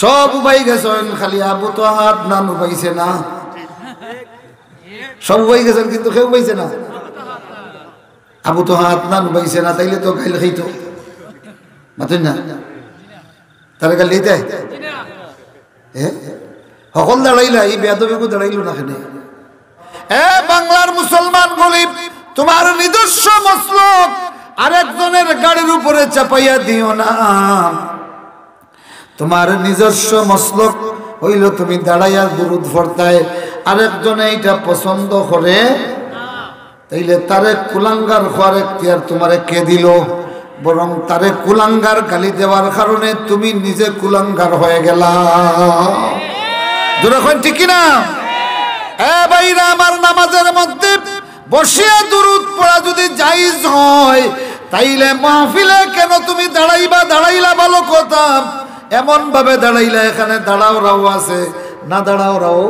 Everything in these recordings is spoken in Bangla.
সব উপাই গেছেন, খালি আবু তো হাত নান উপাইছে না। সব উপাই গেছেন, কিন্তু কেউ পাইছে না। আবু তো হাত নান উপাইছে না, তাইলে তো গাইল খাইতো। মাতুন না? তারা গাল দিতে সকল দাঁড়াইলা, এই বেদবেগু দাঁড়াইলো না কেন? এ বাংলার মুসলমান গরিব, তোমার নিজস্ব মসলক, আরেকজনের গাড়ির উপরে চাপাইয়া দিও না। তোমার নিজস্ব মসলক হইল তুমি দাঁড়াইয়া দুরুদ ফর্তায় আরেকজনে এইটা পছন্দ করে, তাইলে তারে কুলাঙ্গার হওয়ার এখতিয়ার তোমারে কে দিল? বরং তারে কুলাঙ্গার গালি দেওয়ার কারণে তুমি নিজে কুলাঙ্গার হয়ে গেলা। দুরখন ঠিক না ভাইরা, আমার নামাজের মধ্যে বসিয়া দুরুদ পড়া যদি জাইজ হয়, তাইলে মাহফিলে কেন তুমি দাঁড়াইবা, দাঁড়াইলা ভালো কথা। এমন ভাবে দাঁড়াইলা এখানে দাঁড়াও রাও আছে। না দাঁড়াও রাও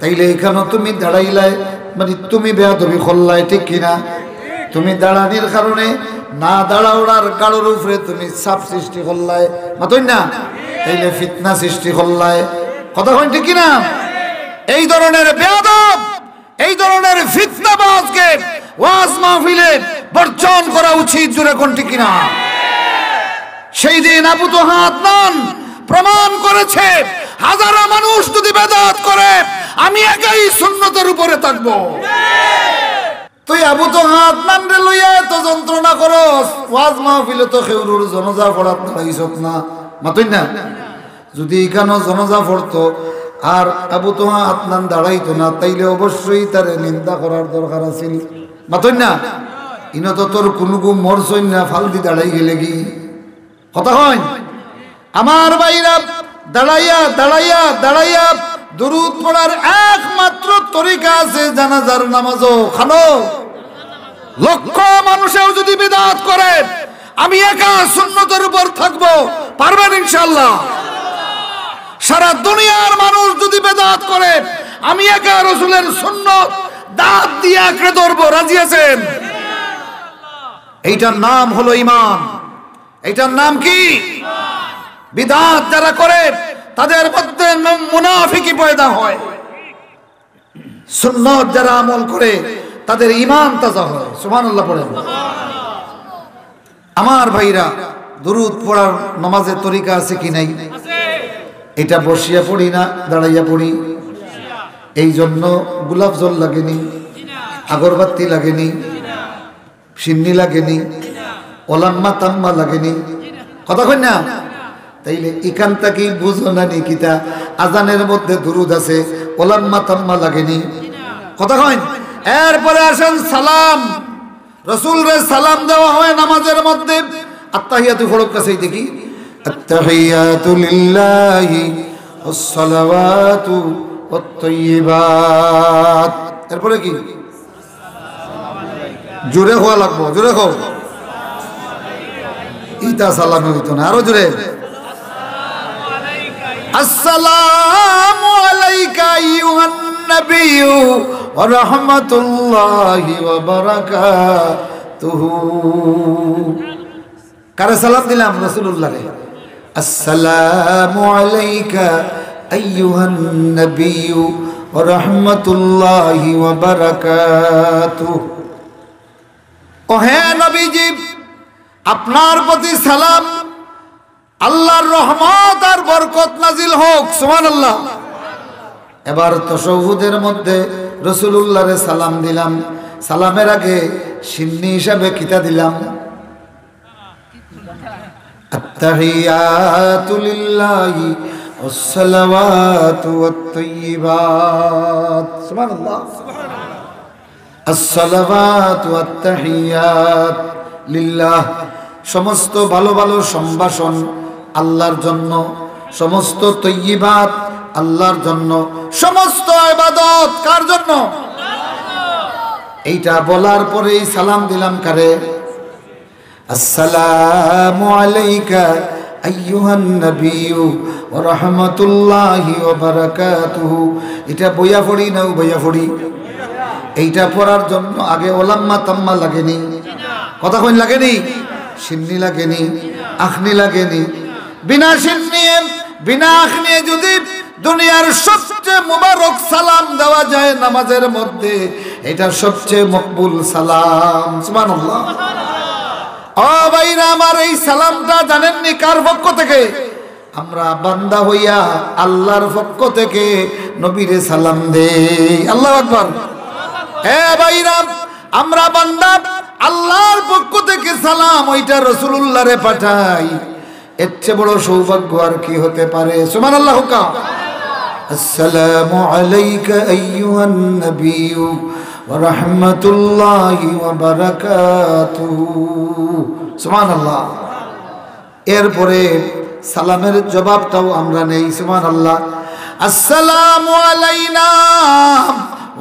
তাইলে এখানে তুমি দাঁড়াইলাই মানে তুমি বেয়া তুমি খোল্লাই ঠিক কিনা? তুমি দাঁড়ানির কারণে না দাঁড়াওড়ার কারোর উপরে তুমি চাপ সৃষ্টি করলাই মাতই না? তাইলে ফিতনা সৃষ্টি করলাই। কথা কন ঠিক কিনা? এই ধরনের বেয়াদব এই ধরনের ফিতনাবাজকে ওয়াজ মাহফিলে বর্জন করা উচিত জুড়ে কোন ঠিক কিনা? সেই দিন আবু তো হাত নন, প্রমাণ করেছে, হাজারো মানুষ যদি বেদাত করে, আমি একাই সুন্নতের উপরে থাকব। তুই আবু তো হাত নান রে লইয়া এত যন্ত্রণা করস, ওয়াজ মাহফিলে তো খেউরুর জনজা পড়াত দাঁড়াইছত না। মাতই না? যদি এখানেও জনজা পড়তো, আর আবু তো হাত নান দাঁড়াইতো না, তাইলে অবশ্যই তারে নিন্দা করার দরকার আছিল। মাতই না? ইনো তো তোর কোনো গু মরছই না ফালদি দাঁড়াই গেলে কি? কথা হয় আমার বাইরা দাঁড়াইয়া দাঁড়াইয়া দাঁড়াইয়া দুরুদ পড়ার একমাত্র তরিকা আছে জানাজার নামাজও খানো। লক্ষ মানুষেও যদি বিদাত করে, আমি একা সুন্নতের উপর থাকব, পারবেন ইনশাল্লাহ সারা দুনিয়ার মানুষ যদি বেদাত করে, আমি একা রসুলের সুন্নত দাঁত দিয়ে আঁকড়ে ধরবো। রাজি আছেন? এইটার নাম হলো ইমান এইটার নাম কি? বিদাত যারা করে তাদের মধ্যে মুনাফিকি পয়দা হয়। সুন্নত যারা আমল করে তাদের ইমান তাজা হয়। সুবহানাল্লাহ আমার ভাইরা দুরুদ পড়ার নামাজের তরিকা আছে কি নাই? এটা বসিয়া পড়ি না দাঁড়াইয়া পড়ি। এই জন্য গোলাপ জল লাগেনি আগরবাতি লাগেনি সিন্নি লাগেনি। ওলাম্মা তাম্মা লাগেনি। কথা কই না? তাইলে এখান কি বুঝো না নিকিতা আজানের মধ্যে দুরুদ আছে, ওলাম্মা তাম্মা লাগেনি। কথা কই এরপরে আসেন সালাম। রসুল রে সালাম দেওয়া হয় নামাজের মধ্যে। আত্মাহিয়াতু ফড়ক কাছে দেখি। আত্তাহিয়াতু লিল্লাহি আসসালাওয়াতু ওয়াত এরপরে কি? জুড়ে হওয়া লাগবো জুড়ে হওয়া ইতা সালামে হইতো না, আরও জোরে। আসসালামু আলাইকা আইয়ুহান কারে সালাম দিলাম রাসূলুল্লাহ রে? আসসালামু আলাইকা আইয়ুহান নবীজি আপনার প্রতি সালাম, আল্লাহর রহমত আর বরকত নাজিল হোক সুমান আল্লাহ এবার তসৌহুদের মধ্যে রসুলুল্লাহরে সালাম দিলাম। সালামের আগে সিন্নি হিসাবে কিতা দিলাম? আত্তাহিয়াতুলিল্লাহি আসসালাওয়াতু লিল্লাহ। সমস্ত ভালো ভালো সম্ভাষণ আল্লাহর জন্য, সমস্ত তৈবাত আল্লাহর জন্য, সমস্ত ইবাদত কার জন্য? এইটা বলার পরেই সালাম দিলাম কারে? আসসালামু আলাইকা আইয়ুহান নাবিয়্যু ওয়া রাহমাতুল্লাহি ওয়া বারাকাতুহু। এটা বইয়া পড়ি না বইয়া পড়ি? এইটা পড়ার জন্য আগে ওলাম্মা তাম্মা লাগেনি। কথা কইন লাগেনি? সিন্নি লাগেনি, আখনি লাগেনি। বিনা সিন্নি বিনা আখ নিয়ে যদি দুনিয়ার সবচেয়ে মুবারক সালাম দেওয়া যায় নামাজের মধ্যে, এটা সবচেয়ে মকবুল সালাম। সুবহানাল্লাহ। ও ভাইরা, আমার এই সালামটা জানেননি কার পক্ষ থেকে? আমরা বান্দা হইয়া আল্লাহর পক্ষ থেকে নবীরে সালাম দেই। আল্লাহ আকবার। এ ভাইরা, আমরা বান্দা আল্লাহর পক্ষ থেকে সালাম, ওইটা রসুল্লাহরে পাঠাই। এর চেয়ে বড় সৌভাগ্য আর কি হতে পারে? সুমান আল্লাহ হুকা। আসসালামু আলাইকা আইয়ুহান নবিয়্যু ওয়া রাহমাতুল্লাহি ওয়া বারাকাতুহু এরপরে সালামের জবাবটাও আমরা নেই, সুবহানাল্লাহ। আল্লাহ আসসালাম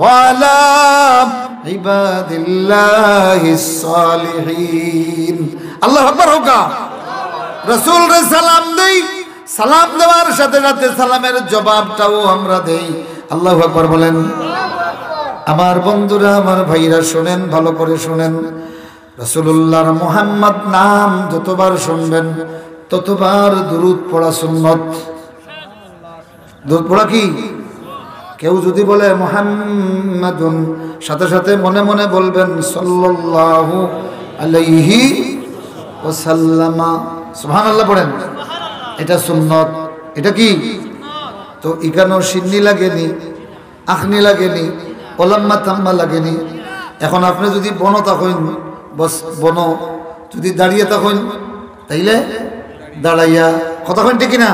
ওয়া আলা আল্লাহ সালাম দেই। সালাম সাথে সাথে সালামের জবাবটাও আমরা দেই। আল্লাহ বলেন, আমার বন্ধুরা, আমার ভাইরা শোনেন, ভালো করে শোনেন। রসুল্লাহর মোহাম্মদ নাম যতবার শুনবেন, ততবার দুরুদ পড়া সুন্নত। দুরুদ পড়া কি? কেউ যদি বলে মোহাম্মদুন, সাথে সাথে মনে মনে বলবেন সাল্লাল্লাহু আলাইহি ওসাল্লামা সুবহানাল্লাহ পড়েন। এটা সুন্নত। এটা কি? তো এখানেও সিন্নি লাগেনি, আখনি লাগেনি, ওলাম্মা তাম্মা লাগেনি। এখন আপনি যদি বন তখন বস বন, যদি দাঁড়িয়ে তখন তাইলে দাঁড়াইয়া কতক্ষণ ঠিক না